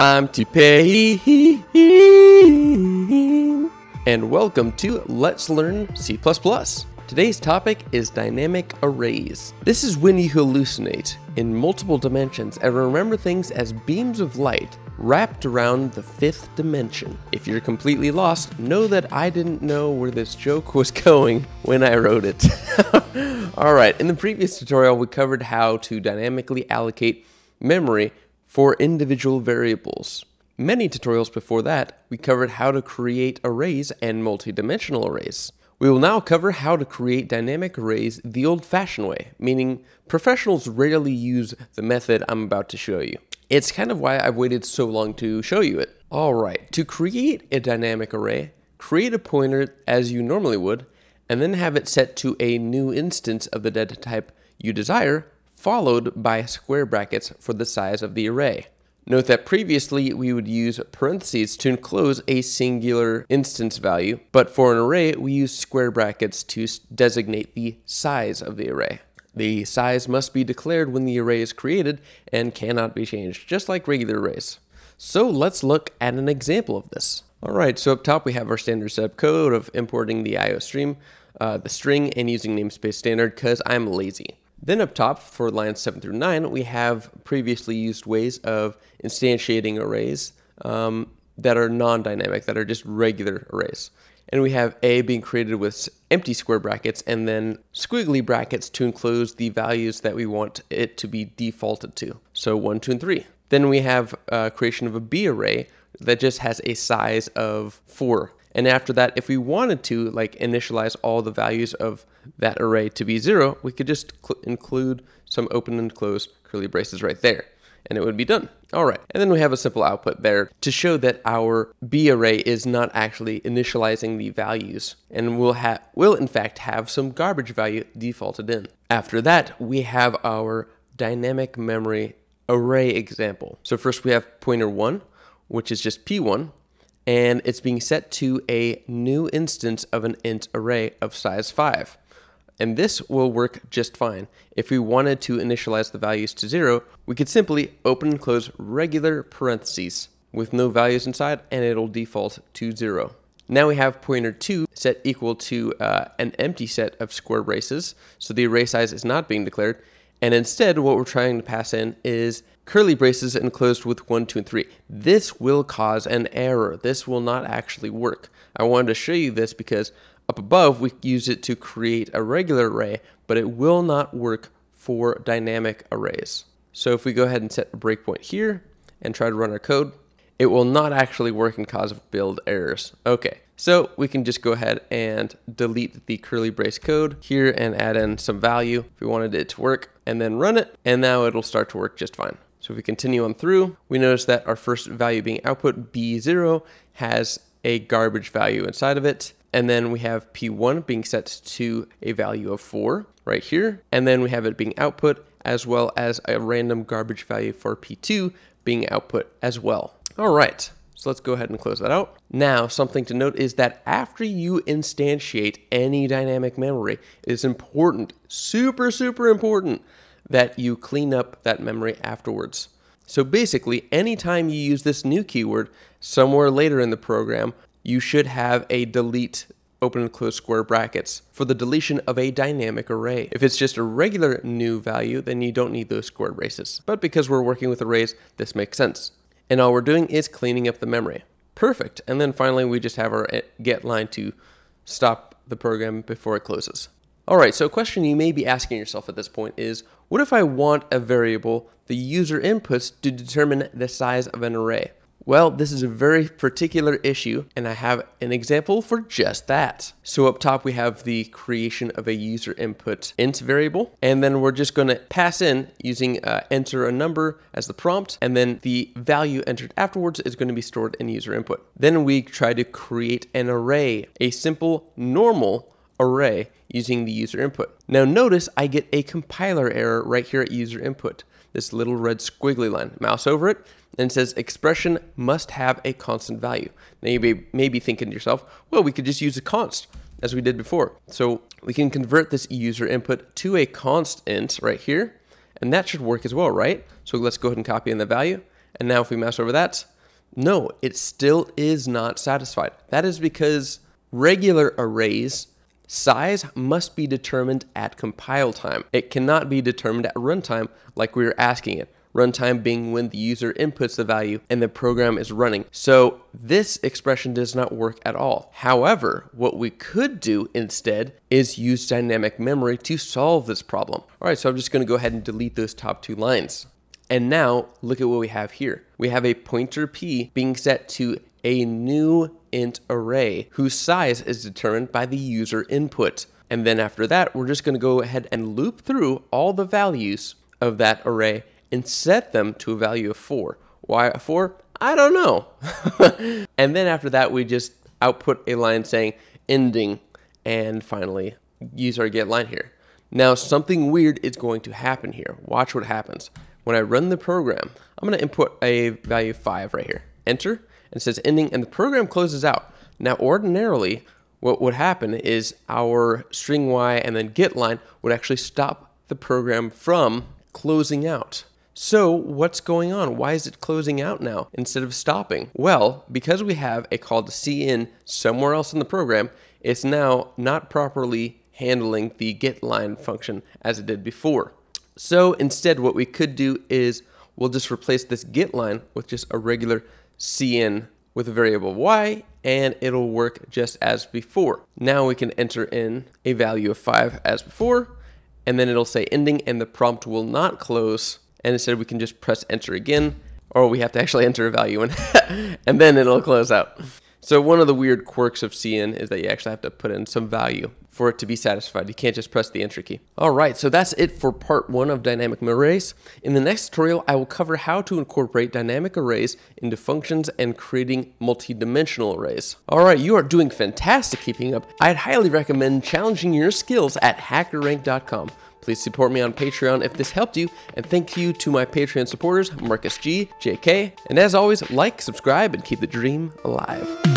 I'm TPayne, and welcome to Let's Learn C++. Today's topic is dynamic arrays. This is when you hallucinate in multiple dimensions and remember things as beams of light wrapped around the fifth dimension. If you're completely lost, know that I didn't know where this joke was going when I wrote it. Alright, in the previous tutorial we covered how to dynamically allocate memory for individual variables. Many tutorials before that, we covered how to create arrays and multidimensional arrays. We will now cover how to create dynamic arrays the old-fashioned way, meaning professionals rarely use the method I'm about to show you. It's kind of why I've waited so long to show you it. Alright, to create a dynamic array, create a pointer as you normally would, and then have it set to a new instance of the data type you desire followed by square brackets for the size of the array. Note that previously we would use parentheses to enclose a singular instance value, but for an array we use square brackets to designate the size of the array. The size must be declared when the array is created and cannot be changed, just like regular arrays. So let's look at an example of this. Alright, so up top we have our standard setup code of importing the IO stream, uh, the string, and using namespace standard because I'm lazy. Then up top for lines 7 through 9, we have previously used ways of instantiating arrays um, that are non-dynamic, that are just regular arrays. And we have A being created with empty square brackets and then squiggly brackets to enclose the values that we want it to be defaulted to. So 1, 2, and 3. Then we have uh, creation of a B array that just has a size of 4. And after that, if we wanted to like initialize all the values of that array to be zero, we could just include some open and close curly braces right there and it would be done. All right, and then we have a simple output there to show that our B array is not actually initializing the values and will, ha will in fact have some garbage value defaulted in. After that, we have our dynamic memory array example. So first we have pointer one, which is just P1, and it's being set to a new instance of an int array of size 5. And this will work just fine. If we wanted to initialize the values to 0, we could simply open and close regular parentheses with no values inside and it'll default to 0. Now we have pointer 2 set equal to uh, an empty set of square braces, so the array size is not being declared, and instead what we're trying to pass in is curly braces enclosed with 1, 2, and 3. This will cause an error. This will not actually work. I wanted to show you this because up above we use it to create a regular array, but it will not work for dynamic arrays. So if we go ahead and set a breakpoint here and try to run our code, it will not actually work and cause build errors. Okay, so we can just go ahead and delete the curly brace code here and add in some value if we wanted it to work and then run it and now it'll start to work just fine. So if we continue on through, we notice that our first value being output B0 has a garbage value inside of it. And then we have P1 being set to a value of 4 right here. And then we have it being output as well as a random garbage value for P2 being output as well. All right, so let's go ahead and close that out. Now, something to note is that after you instantiate any dynamic memory, it is important, super, super important, that you clean up that memory afterwards. So basically, anytime you use this new keyword somewhere later in the program, you should have a delete open and close square brackets for the deletion of a dynamic array. If it's just a regular new value, then you don't need those square braces. But because we're working with arrays, this makes sense. And all we're doing is cleaning up the memory. Perfect. And then finally, we just have our get line to stop the program before it closes. All right, so a question you may be asking yourself at this point is, what if I want a variable the user inputs to determine the size of an array? Well, this is a very particular issue, and I have an example for just that. So up top, we have the creation of a user input int variable, and then we're just gonna pass in using uh, enter a number as the prompt, and then the value entered afterwards is gonna be stored in user input. Then we try to create an array, a simple normal array using the user input. Now notice I get a compiler error right here at user input, this little red squiggly line. Mouse over it and it says expression must have a constant value. Now you may, may be thinking to yourself, well, we could just use a const as we did before. So we can convert this user input to a constant right here, and that should work as well, right? So let's go ahead and copy in the value, And now if we mouse over that, no, it still is not satisfied. That is because regular arrays size must be determined at compile time. It cannot be determined at runtime like we were asking it. Runtime being when the user inputs the value and the program is running. So this expression does not work at all. However, what we could do instead is use dynamic memory to solve this problem. All right, so I'm just gonna go ahead and delete those top two lines. And now look at what we have here. We have a pointer p being set to a new int array whose size is determined by the user input. And then after that, we're just gonna go ahead and loop through all the values of that array and set them to a value of four. Why four? I don't know. and then after that, we just output a line saying ending and finally use our get line here. Now something weird is going to happen here. Watch what happens when I run the program, I'm going to input a value 5 right here. Enter, and says ending, and the program closes out. Now, ordinarily, what would happen is our string y and then get line would actually stop the program from closing out. So what's going on? Why is it closing out now instead of stopping? Well, because we have a call to cin somewhere else in the program, it's now not properly handling the get line function as it did before. So instead, what we could do is we'll just replace this get line with just a regular cin with a variable y and it'll work just as before. Now we can enter in a value of 5 as before and then it'll say ending and the prompt will not close and instead we can just press enter again or we have to actually enter a value and, and then it'll close out. So one of the weird quirks of cin is that you actually have to put in some value for it to be satisfied. You can't just press the enter key. All right, so that's it for part one of dynamic arrays. In the next tutorial, I will cover how to incorporate dynamic arrays into functions and creating multi-dimensional arrays. All right, you are doing fantastic keeping up. I'd highly recommend challenging your skills at hackerrank.com. Please support me on Patreon if this helped you, and thank you to my Patreon supporters, Marcus G, JK, and as always, like, subscribe, and keep the dream alive.